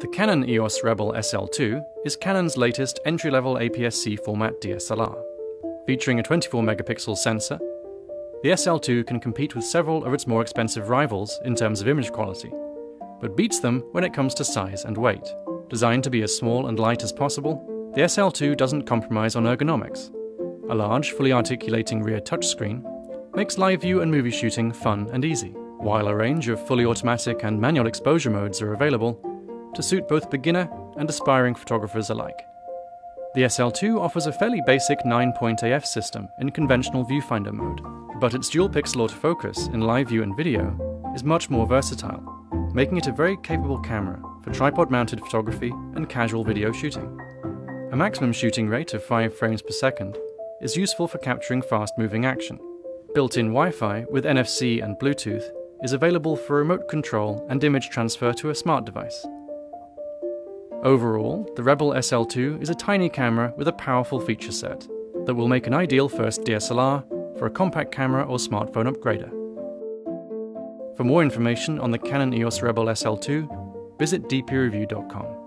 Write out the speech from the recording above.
The Canon EOS Rebel SL2 is Canon's latest entry level APS C format DSLR. Featuring a 24 megapixel sensor, the SL2 can compete with several of its more expensive rivals in terms of image quality, but beats them when it comes to size and weight. Designed to be as small and light as possible, the SL2 doesn't compromise on ergonomics. A large, fully articulating rear touchscreen makes live view and movie shooting fun and easy, while a range of fully automatic and manual exposure modes are available to suit both beginner and aspiring photographers alike. The SL2 offers a fairly basic 9 point AF system in conventional viewfinder mode, but its dual pixel autofocus in live view and video is much more versatile, making it a very capable camera for tripod mounted photography and casual video shooting. A maximum shooting rate of 5 frames per second is useful for capturing fast moving action. Built in Wi Fi with NFC and Bluetooth is available for remote control and image transfer to a smart device. Overall, the Rebel SL2 is a tiny camera with a powerful feature set that will make an ideal first DSLR for a compact camera or smartphone upgrader. For more information on the Canon EOS Rebel SL2, visit dpreview.com.